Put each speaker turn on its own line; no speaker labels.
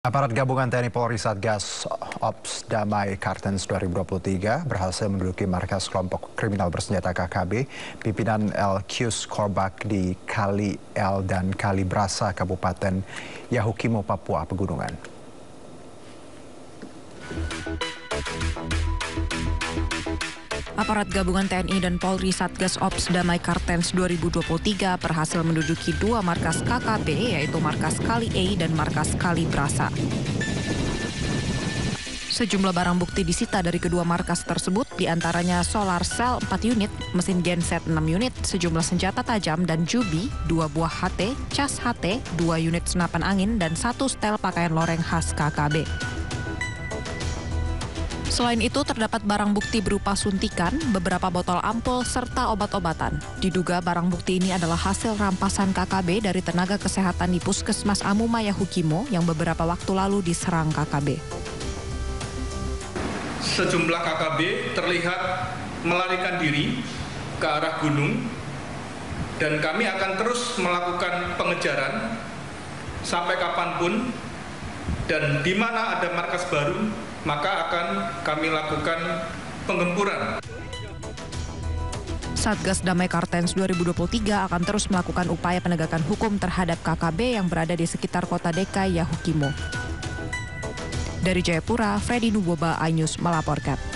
Aparat gabungan TNI Polri Satgas Ops Damai Kartens 2023 berhasil menduduki markas kelompok kriminal bersenjata KKB pimpinan El Qs Korbak di Kali El dan Kali Brasa Kabupaten Yahukimo, Papua Pegunungan.
Aparat gabungan TNI dan Polri Satgas Ops Damai Kartens 2023 berhasil menduduki dua markas KKB yaitu markas Kali E dan markas Kali Brasa. Sejumlah barang bukti disita dari kedua markas tersebut, di antaranya solar cell 4 unit, mesin genset 6 unit, sejumlah senjata tajam dan jubi, dua buah HT, cas HT, dua unit senapan angin, dan satu setel pakaian loreng khas KKB. Selain itu, terdapat barang bukti berupa suntikan, beberapa botol ampul, serta obat-obatan. Diduga barang bukti ini adalah hasil rampasan KKB dari tenaga kesehatan di Puskesmas Amumaya Hukimo yang beberapa waktu lalu diserang KKB.
Sejumlah KKB terlihat melarikan diri ke arah gunung dan kami akan terus melakukan pengejaran sampai kapan pun dan di mana ada markas baru maka akan kami lakukan penggempuran.
Satgas Damai Kartens 2023 akan terus melakukan upaya penegakan hukum terhadap KKB yang berada di sekitar kota Deka Yahukimo. Dari Jayapura, Freddy Nuboba, iNews melaporkan.